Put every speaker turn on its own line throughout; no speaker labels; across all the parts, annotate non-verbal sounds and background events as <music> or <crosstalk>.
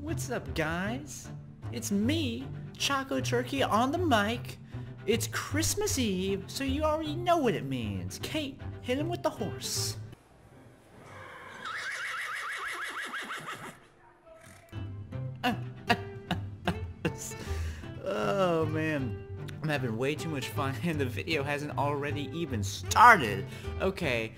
What's up, guys? It's me, Choco Turkey, on the mic. It's Christmas Eve, so you already know what it means. Kate, hit him with the horse. oh, man. I'm having way too much fun <laughs> and the video hasn't already even started. Okay,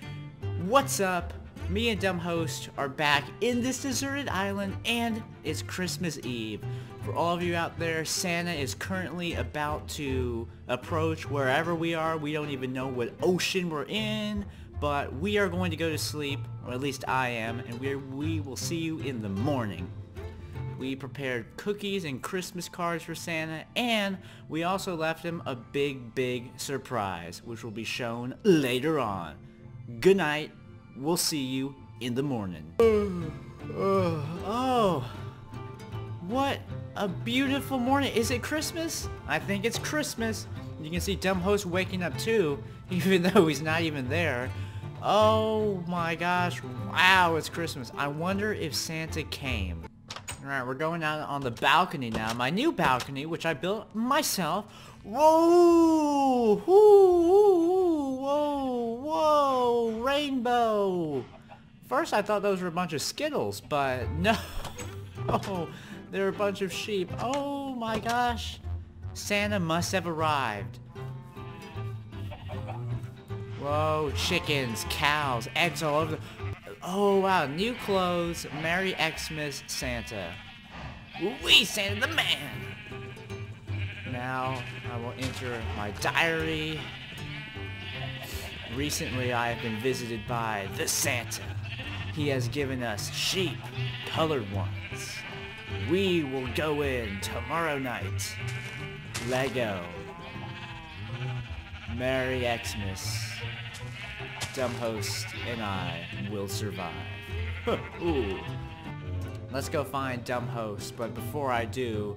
what's up? Me and Dumb Host are back in this deserted island and it's Christmas Eve. For all of you out there, Santa is currently about to approach wherever we are. We don't even know what ocean we're in, but we are going to go to sleep, or at least I am, and we we will see you in the morning. We prepared cookies and Christmas cards for Santa, and we also left him a big, big surprise, which will be shown later on. Good night. We'll see you in the morning. oh, what a beautiful morning. Is it Christmas? I think it's Christmas. You can see Dumb Host waking up too, <laughs> even though he's not even there. Oh my gosh, wow, it's Christmas. I wonder if Santa came. Alright, we're going out on the balcony now. My new balcony, which I built myself. Whoa! Whoa! Whoa! Whoa! Rainbow! First I thought those were a bunch of Skittles, but <laughs> no. Oh, they're a bunch of sheep. Oh my gosh. Santa must have arrived. Whoa, chickens, cows, eggs all over the... Oh wow, new clothes, Merry Xmas Santa. We Santa the man! Now, I will enter my diary. Recently, I have been visited by the Santa. He has given us sheep, colored ones. We will go in tomorrow night. Lego. Merry Xmas. Dumb host and I will survive. <laughs> Ooh. Let's go find Dumb host, but before I do,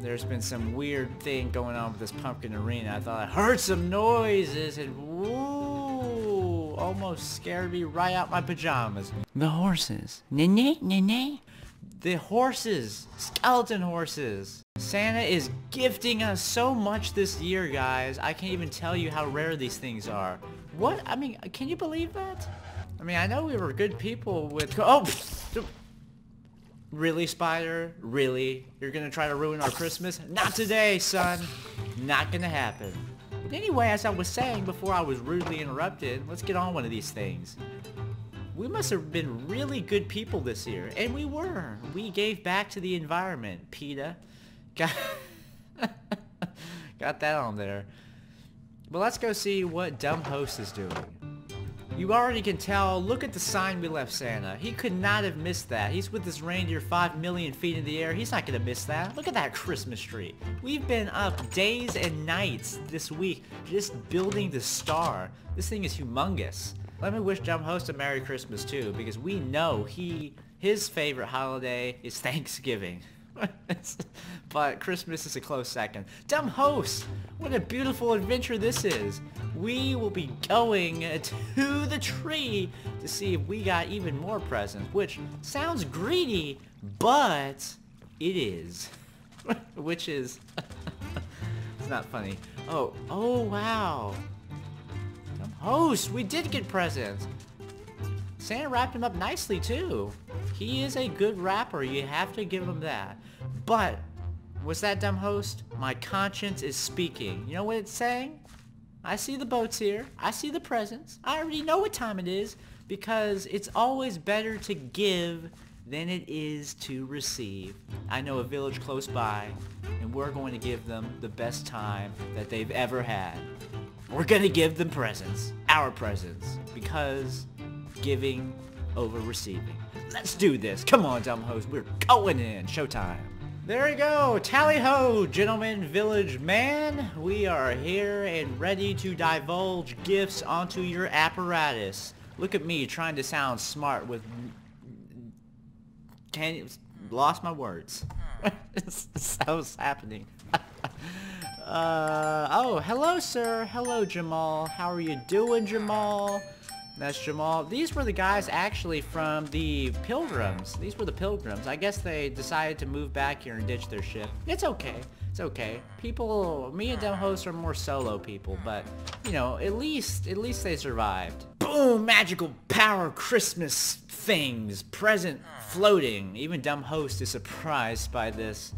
there's been some weird thing going on with this pumpkin arena. I thought I heard some noises and almost scared me right out my pajamas. The horses. Nene, nene. The horses. Skeleton horses. Santa is gifting us so much this year, guys. I can't even tell you how rare these things are. What? I mean, can you believe that? I mean, I know we were good people with... Oh! <laughs> Really, Spider? Really? You're gonna try to ruin our Christmas? Not today, son! Not gonna happen. Anyway, as I was saying before I was rudely interrupted, let's get on one of these things. We must have been really good people this year, and we were. We gave back to the environment, PETA. Got, <laughs> got that on there. But let's go see what Dumb Host is doing. You already can tell, look at the sign we left Santa. He could not have missed that. He's with this reindeer 5 million feet in the air. He's not going to miss that. Look at that Christmas tree. We've been up days and nights this week just building the star. This thing is humongous. Let me wish Dumb Host a Merry Christmas too, because we know he his favorite holiday is <laughs> Thanksgiving. <laughs> but Christmas is a close second. Dumb host! What a beautiful adventure this is! We will be going to the tree to see if we got even more presents, which sounds greedy, but it is. <laughs> which is... <laughs> it's not funny. Oh, oh wow. Dumb host, we did get presents! Santa wrapped him up nicely too. He is a good rapper, you have to give him that. But, was that dumb host? My conscience is speaking. You know what it's saying? I see the boats here. I see the presents. I already know what time it is because it's always better to give than it is to receive. I know a village close by and we're going to give them the best time that they've ever had. We're going to give them presents. Our presents. Because giving over receiving. Let's do this. Come on, dumb host. We're going in. Showtime. There you go. Tally-ho, gentlemen, village man. We are here and ready to divulge gifts onto your apparatus. Look at me trying to sound smart with... Can. Lost my words. <laughs> What's happening. <laughs> uh, oh, hello, sir. Hello, Jamal. How are you doing, Jamal? That's Jamal. These were the guys actually from the Pilgrims. These were the Pilgrims. I guess they decided to move back here and ditch their ship. It's okay. It's okay. People, me and Dumb Host are more solo people, but, you know, at least, at least they survived. Boom! Magical power Christmas things. Present floating. Even Dumb Host is surprised by this.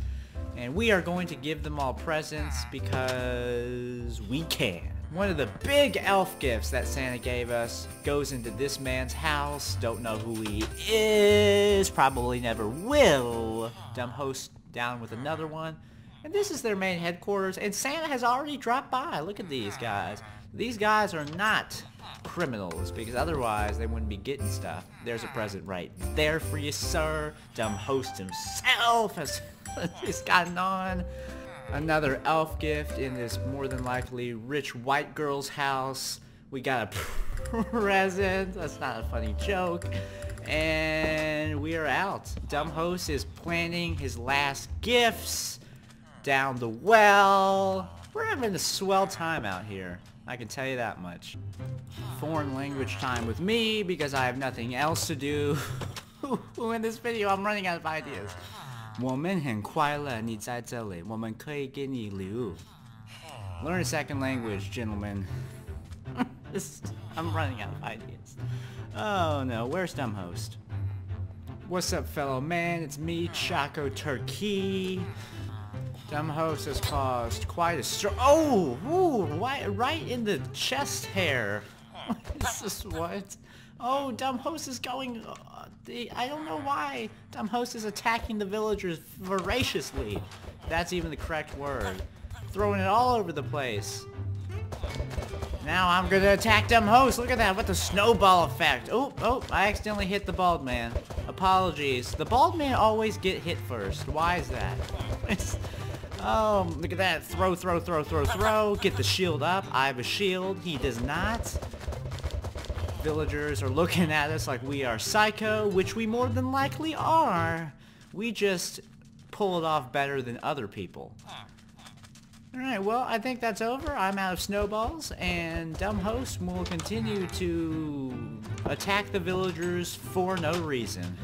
And we are going to give them all presents because we can. One of the big elf gifts that Santa gave us goes into this man's house. Don't know who he is. Probably never will. Dumb host down with another one. And this is their main headquarters. And Santa has already dropped by. Look at these guys. These guys are not criminals because otherwise they wouldn't be getting stuff. There's a present right there for you, sir. Dumb host himself has <laughs> just gotten on. Another elf gift in this more than likely rich white girl's house. We got a <laughs> present. That's not a funny joke. And we are out. Dumb host is planning his last gifts down the well. We're having a swell time out here. I can tell you that much. Foreign language time with me because I have nothing else to do. <laughs> in this video, I'm running out of ideas. 我们很快乐你在这里，我们可以给你礼物。Learn a second language, gentlemen. <laughs> I'm running out of ideas. Oh no, where's dumb host? What's up, fellow man? It's me, Choco Turkey. Dumb host has caused quite a stir. Oh, ooh, why, right in the chest hair. <laughs> this is what? Oh, dumb host is going the, I don't know why Dumb Host is attacking the villagers voraciously. That's even the correct word. Throwing it all over the place. Now I'm gonna attack Dumb Host. Look at that, what the snowball effect. Oh, oh, I accidentally hit the bald man. Apologies. The bald man always get hit first. Why is that? <laughs> oh, look at that. Throw, throw, throw, throw, throw. Get the shield up. I have a shield. He does not villagers are looking at us like we are psycho, which we more than likely are. We just pull it off better than other people. Alright, well, I think that's over. I'm out of snowballs, and Dumb Host will continue to attack the villagers for no reason.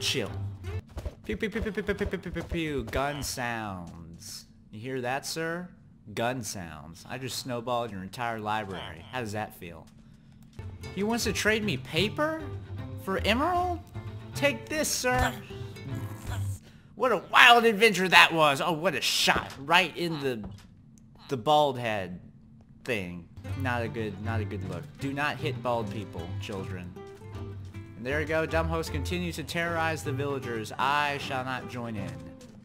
Chill. Pew pew pew pew pew pew pew pew pew pew. Gun sounds. You hear that, sir? Gun sounds. I just snowballed your entire library. How does that feel? He wants to trade me paper? For emerald? Take this, sir. What a wild adventure that was. Oh, what a shot. Right in the the bald head thing. Not a good, not a good look. Do not hit bald people, children. And there you go. Dumb host continues to terrorize the villagers. I shall not join in.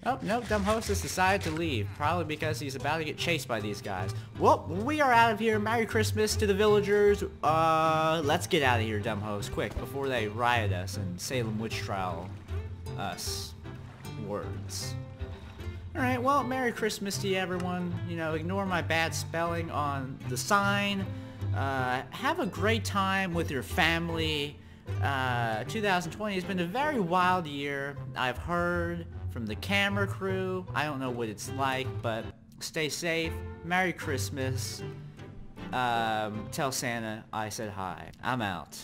Oh, no, Dumb Host has decided to leave. Probably because he's about to get chased by these guys. Well, we are out of here. Merry Christmas to the villagers. Uh, let's get out of here, Dumb Host, quick, before they riot us and Salem witch trial us. Words. Alright, well, Merry Christmas to you, everyone. You know, ignore my bad spelling on the sign. Uh, have a great time with your family. Uh, 2020 has been a very wild year. I've heard from the camera crew. I don't know what it's like, but stay safe. Merry Christmas. Um, tell Santa I said hi. I'm out.